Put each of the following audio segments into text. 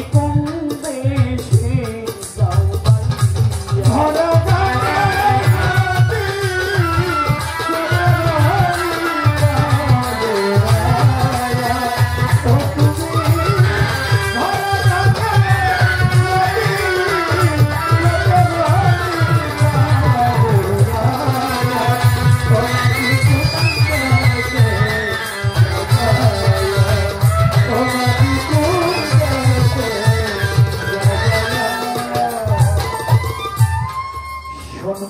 con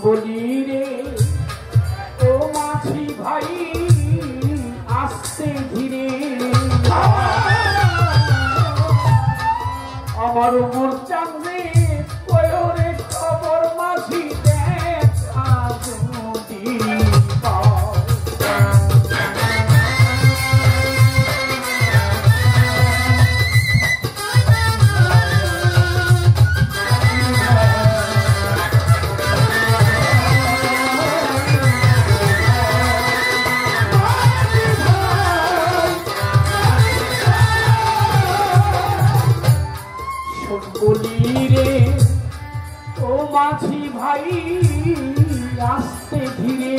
বলি রে ও মাঝি ভাই আসতে ধীরে। আমার মূর্তি আসতে ধীরে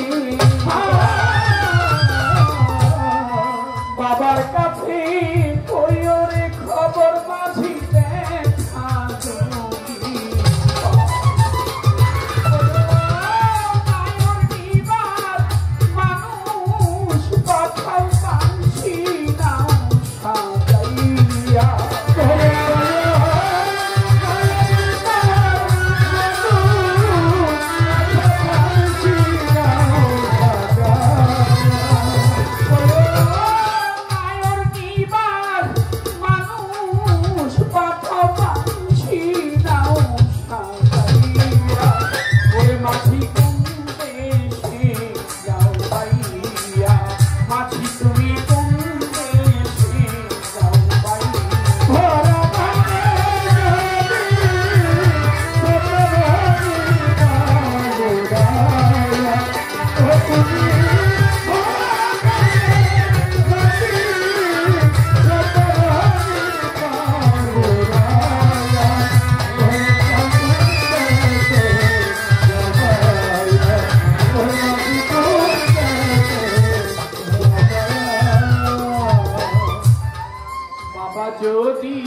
যদি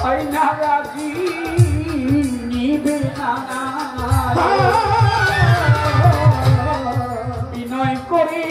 হয় না রাজি নিবে না হ্যাঁ। বিনয় করে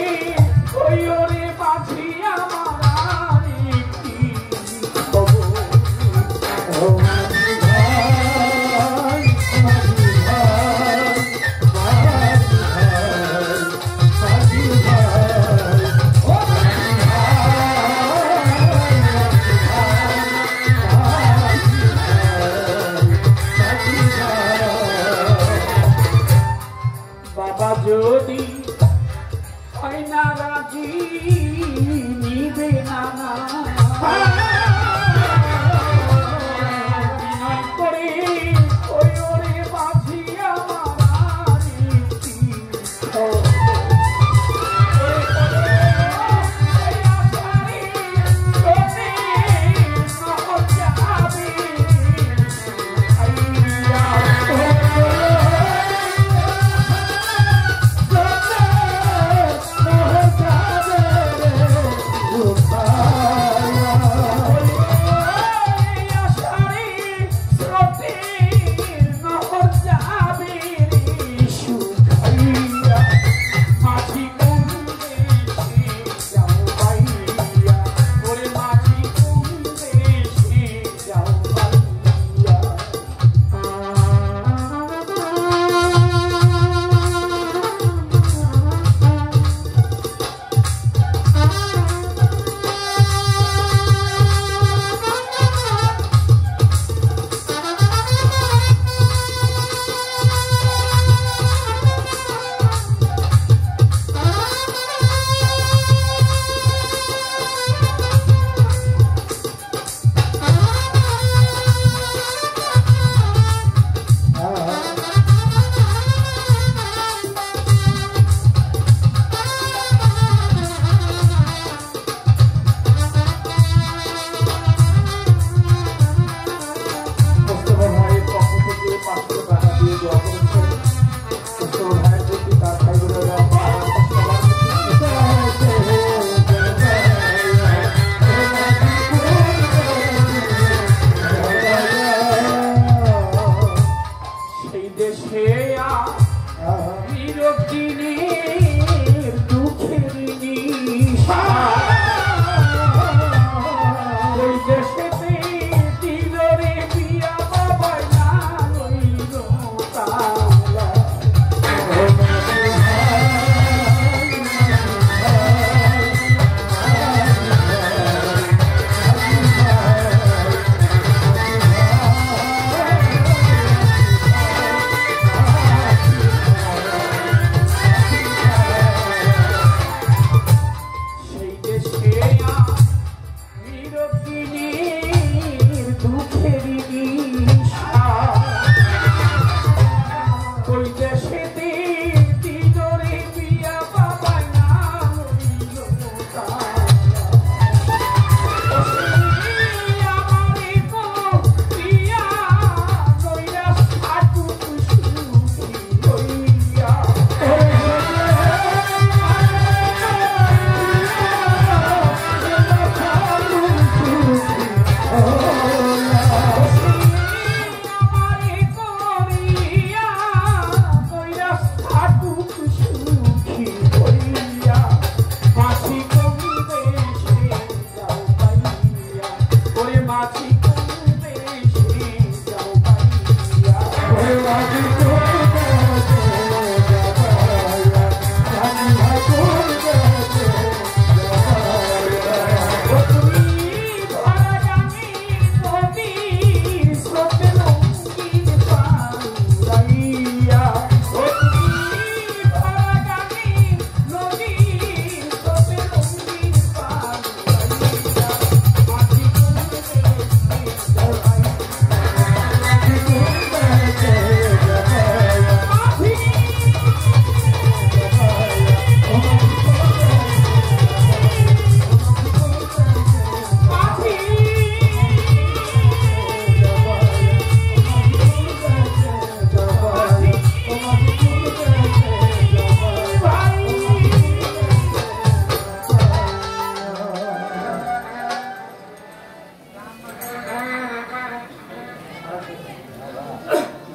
দেশে হ্যাঁ, হ্যাঁ। বিরক্তি নেই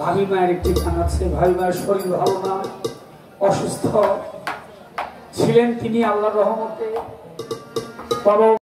ভাবি মায়ের একটি গান আছে। ভাবি মায়ের শরীর ভালো না, অসুস্থ। ছিলেন তিনি আল্লাহ রহমতে। বাবা